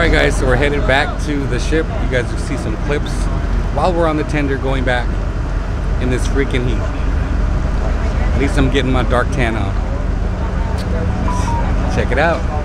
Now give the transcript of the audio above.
Alright guys, so we're headed back to the ship. You guys will see some clips while we're on the tender going back in this freaking heat. At least I'm getting my dark tan on. Check it out.